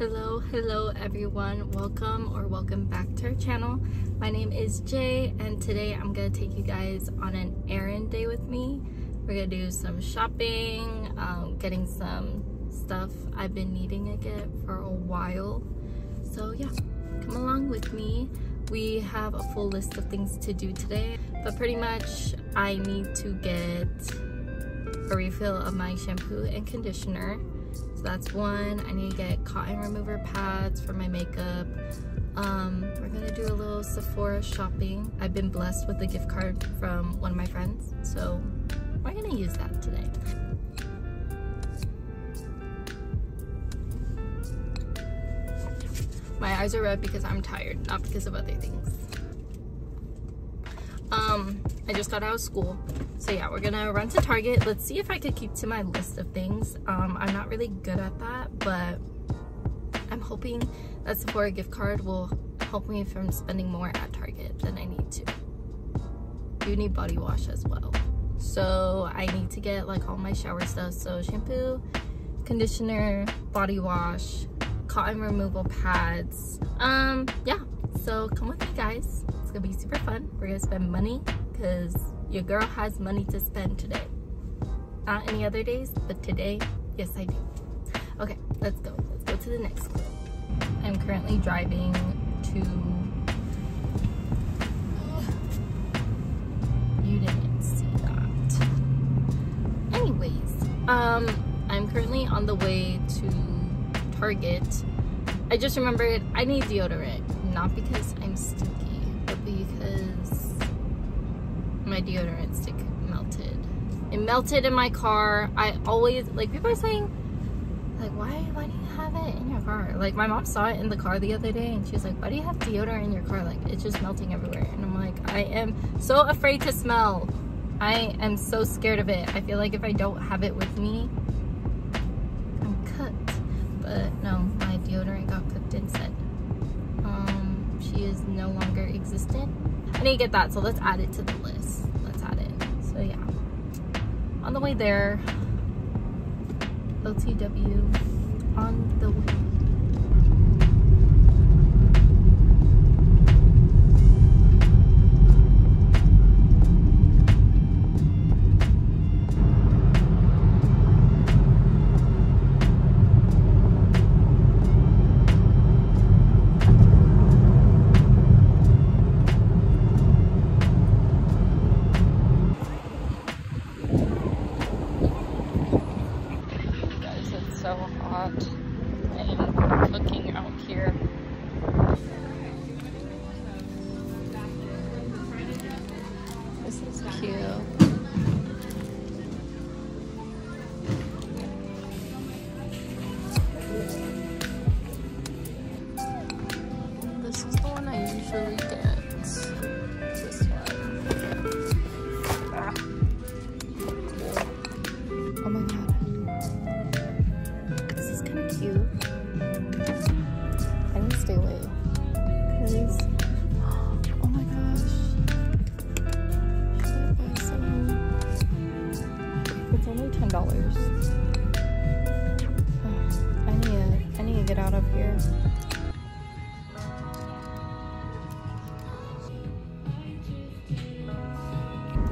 Hello, hello everyone. Welcome or welcome back to our channel. My name is Jay and today I'm gonna take you guys on an errand day with me. We're gonna do some shopping, um, getting some stuff I've been needing to get for a while. So yeah, come along with me. We have a full list of things to do today, but pretty much I need to get a refill of my shampoo and conditioner so that's one. I need to get cotton remover pads for my makeup. Um, we're gonna do a little Sephora shopping. I've been blessed with a gift card from one of my friends, so we're gonna use that today. My eyes are red because I'm tired, not because of other things. Um, I just got out of school. So yeah, we're gonna run to Target. Let's see if I could keep to my list of things. Um, I'm not really good at that, but I'm hoping that Sephora gift card will help me from spending more at Target than I need to. You need body wash as well. So I need to get like all my shower stuff. So shampoo, conditioner, body wash, cotton removal pads. Um, yeah, so come with me guys. It's gonna be super fun. We're gonna spend money because your girl has money to spend today. Not any other days, but today, yes I do. Okay, let's go. Let's go to the next one. I'm currently driving to... You didn't see that. Anyways, um, I'm currently on the way to Target. I just remembered I need deodorant, not because I'm stinky my deodorant stick melted. It melted in my car. I always, like people are saying, like why, why do you have it in your car? Like my mom saw it in the car the other day and she was like, why do you have deodorant in your car? Like it's just melting everywhere. And I'm like, I am so afraid to smell. I am so scared of it. I feel like if I don't have it with me, I'm cooked. But no, my deodorant got cooked instead Um, she is no longer existent. I need to get that, so let's add it to the list. On the way there, OTW on the way. so hot. Cooking out here. This is cute. This is the one I usually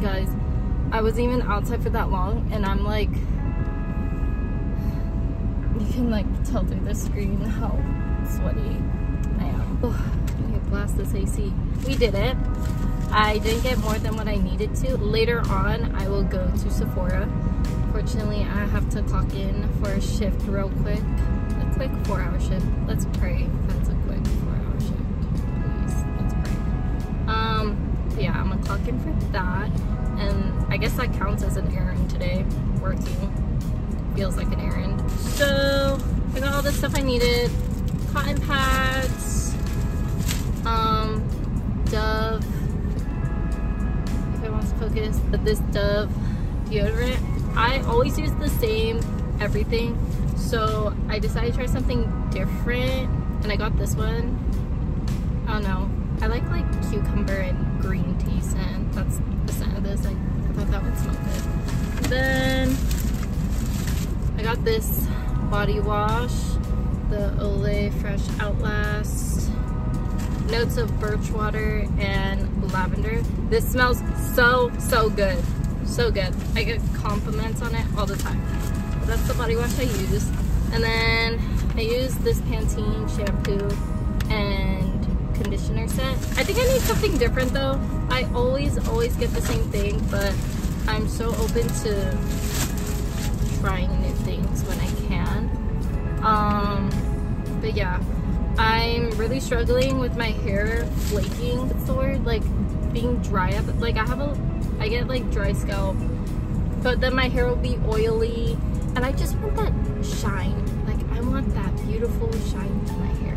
guys I wasn't even outside for that long and I'm like you can like tell through the screen how sweaty I am. Oh, I need to blast this AC we did it I didn't get more than what I needed to. Later on I will go to Sephora. Fortunately I have to clock in for a shift real quick. A quick four hour shift. Let's pray. That's a quick four hour shift. Please let's pray. Um yeah I'm gonna clock in for that. And I guess that counts as an errand today, working. Feels like an errand. So, I got all the stuff I needed. Cotton pads, um, Dove, focus, but this Dove deodorant. I always use the same everything, so I decided to try something different, and I got this one. I don't know. I like like cucumber and green tea scent. That's the scent of this. I, thought that would smell good. Then I got this body wash, the Olay Fresh Outlast. Notes of birch water and lavender. This smells so, so good. So good. I get compliments on it all the time. That's the body wash I use. And then I use this Pantene shampoo and conditioner set. I think I need something different though. I always, always get the same thing, but I'm so open to trying new things when I can. Um, but yeah, I'm really struggling with my hair flaking. It's the word, like being dry up. Like I have a, I get like dry scalp, but then my hair will be oily and I just want that shine. Like I want that beautiful shine to my hair.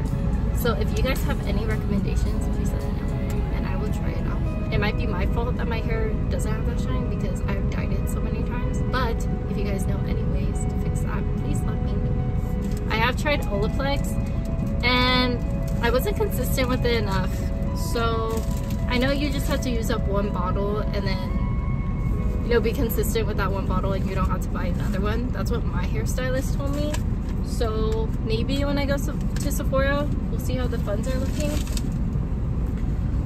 So if you guys have any recommendations, please let me know and I will try it out. It might be my fault that my hair doesn't have that shine because I've dyed it so many times. But if you guys know any ways to fix that, please let me know. I have tried Olaplex and I wasn't consistent with it enough. So I know you just have to use up one bottle and then you know, be consistent with that one bottle and you don't have to buy another one. That's what my hairstylist told me. So maybe when I go to Sephora, we'll see how the funds are looking.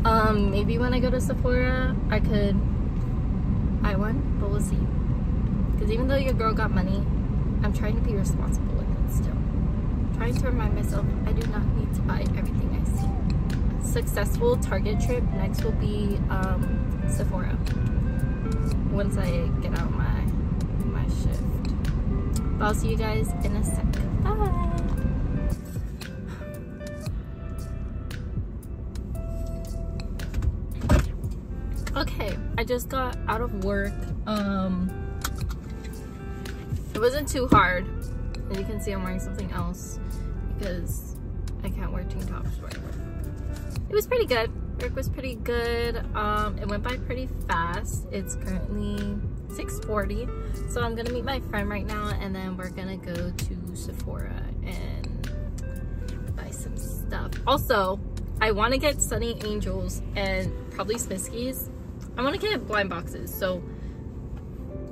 Um, maybe when I go to Sephora, I could buy one, but we'll see. Because even though your girl got money, I'm trying to be responsible with it still. I'm trying to remind myself I do not need to buy everything I see. Successful Target trip. Next will be um, Sephora once I get out my my shift. But I'll see you guys in a sec. Bye. Okay, I just got out of work. Um, it wasn't too hard. As you can see, I'm wearing something else because I can't wear tank tops It was pretty good work was pretty good. Um, it went by pretty fast. It's currently 6.40. So I'm gonna meet my friend right now and then we're gonna go to Sephora and buy some stuff. Also, I wanna get Sunny Angels and probably Smiskis. I wanna get blind boxes, so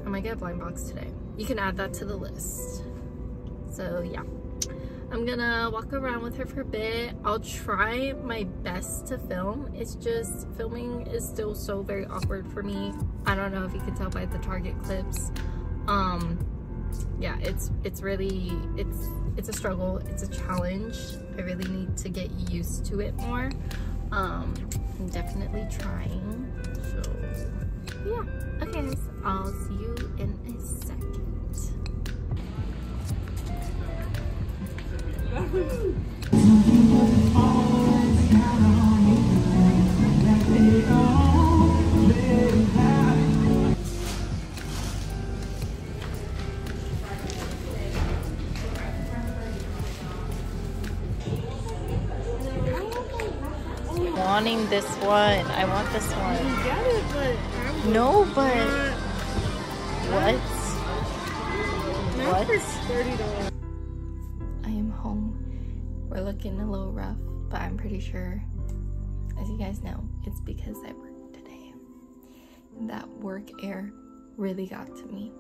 I might get a blind box today. You can add that to the list. So yeah. I'm gonna walk around with her for a bit. I'll try my best to film. It's just filming is still so very awkward for me. I don't know if you can tell by the Target clips. Um, yeah, it's it's really it's it's a struggle. It's a challenge. I really need to get used to it more. Um, I'm definitely trying. So yeah. Okay, guys. I'll see you in a second. Wanting this one. I want this one. It, but no, but what? What? dollars home. We're looking a little rough, but I'm pretty sure, as you guys know, it's because I worked today. That work air really got to me.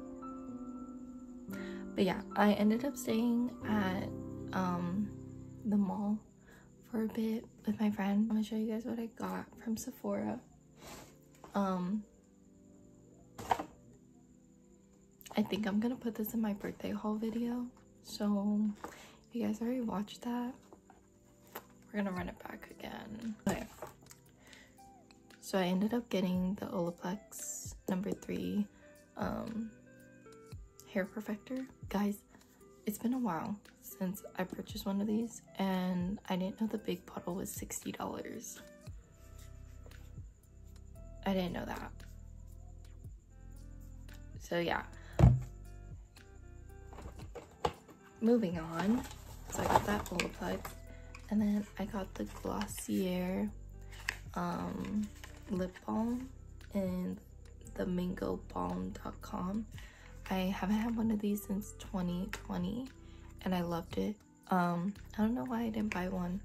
But yeah, I ended up staying at um, the mall for a bit with my friend. I'm gonna show you guys what I got from Sephora. Um, I think I'm gonna put this in my birthday haul video. So you guys already watched that? We're gonna run it back again. Okay. So I ended up getting the Olaplex number three um, hair perfector. Guys, it's been a while since I purchased one of these and I didn't know the big bottle was $60. I didn't know that. So yeah. Moving on. So I got that Olaplex. And then I got the Glossier um, lip balm in the mango Balm Dotcom. I haven't had one of these since 2020 and I loved it. Um, I don't know why I didn't buy one,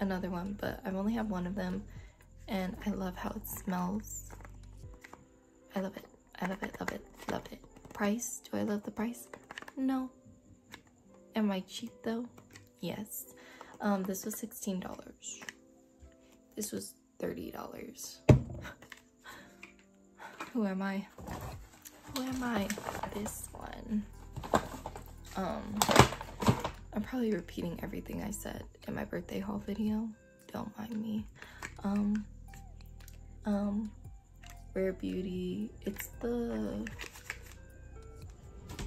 another one, but I've only had one of them and I love how it smells. I love it. I love it, love it, love it. Price? Do I love the price? No. Am I cheap though? Yes. Um, this was $16. This was $30. Who am I? Who am I? This one. Um, I'm probably repeating everything I said in my birthday haul video. Don't mind me. Um, um, Rare Beauty. It's the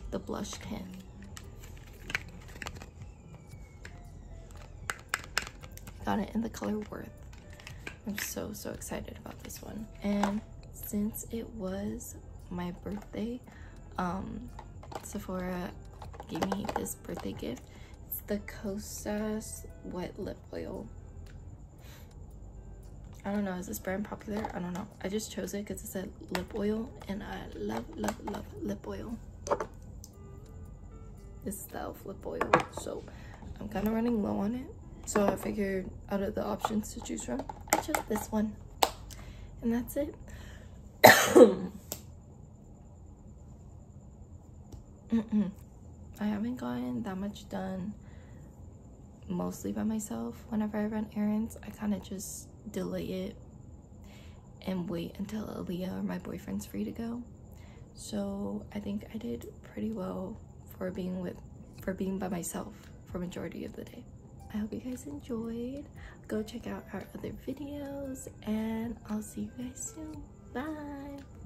the blush tint. Got it in the color Worth. I'm so, so excited about this one. And since it was my birthday, um, Sephora gave me this birthday gift. It's the Kosas Wet Lip Oil. I don't know, is this brand popular? I don't know. I just chose it because it said lip oil and I love, love, love lip oil. This is the e.l.f. lip oil. So I'm kind of running low on it. So I figured out of the options to choose from, I chose this one. And that's it. I haven't gotten that much done mostly by myself. Whenever I run errands, I kind of just delay it and wait until Aaliyah or my boyfriend's free to go. So I think I did pretty well for being with for being by myself for majority of the day. I hope you guys enjoyed. Go check out our other videos and I'll see you guys soon. Bye.